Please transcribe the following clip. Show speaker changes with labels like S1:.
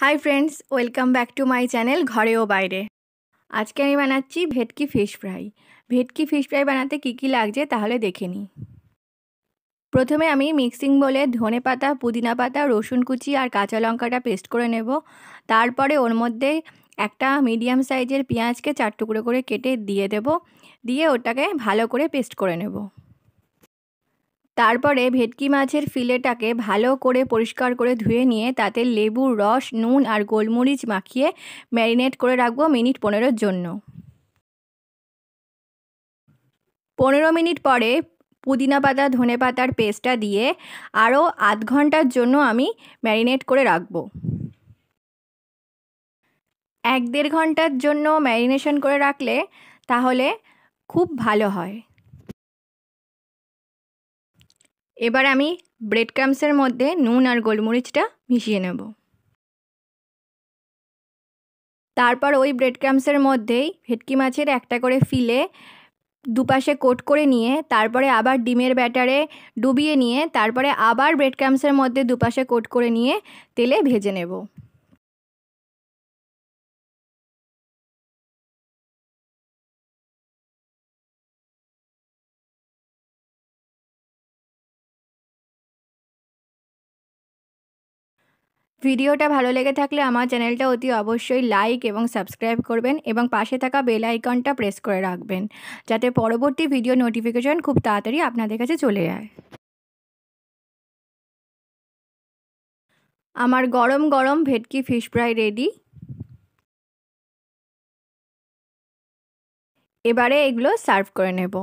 S1: Hi friends welcome back to my channel ঘরে ও বাইরে আজকে আমি বানাচ্ছি bhetki fish fry bhetki fish fry বানাতে কী কী লাগছে তাহলে দেখে নিই। প্রথমে আমি মিক্সিং বলে ধনে পাতা, পুদিনা পাতা, রসুন কুচি আর কাঁচা লঙ্কাটা পেস্ট করে নেব। তারপরে ওর মধ্যে একটা মিডিয়াম সাইজের পেঁয়াজকে চার টুকরো করে কেটে দিয়ে দেব। দিয়ে ওটাকে ভালো করে পেস্ট করে নেব। তারপরে ভেটকি মাছের ফিলেটাকে ভালো করে পরিষ্কার করে ধুয়ে নিয়ে তাতে লেবুর রস, নুন আর গোলমরিচ মাখিয়ে ম্যারিনেট করে রাখব মিনিট পনেরোর জন্য। পনেরো মিনিট পরে পুদিনা পাতা, ধনে পাতার পেস্টটা দিয়ে আরও আধ ঘণ্টার জন্য আমি ম্যারিনেট করে রাখব। এক দেড় ঘণ্টার জন্য ম্যারিনেশন করে রাখলে তাহলে খুব ভালো হয়। এবার আমি ব্রেড ক্রামসের মধ্যে নুন আর গোলমরিচটা মিশিয়ে নেব। তারপর ওই ব্রেড ক্রামসের মধ্যেই ভেটকি মাছের একটা করে ফিলে দুপাশে কোট করে নিয়ে তারপরে আবার ডিমের ব্যাটারে ডুবিয়ে নিয়ে তারপরে আবার ব্রেড ক্রামসের মধ্যে দুপাশে কোট করে নিয়ে তেলে ভেজে নেব। ভিডিওটা ভালো লেগে থাকলে আমার চ্যানেলটা অতি অবশ্যই লাইক এবং সাবস্ক্রাইব করবেন এবং পাশে থাকা বেল আইকনটা প্রেস করে রাখবেন, যাতে পরবর্তী ভিডিও নোটিফিকেশন খুব তাড়াতাড়ি আপনাদের কাছে চলে যায়। আমার গরম গরম ভেটকি ফিশ ফ্রাই রেডি। এবারে এগুলো সার্ভ করে নেব।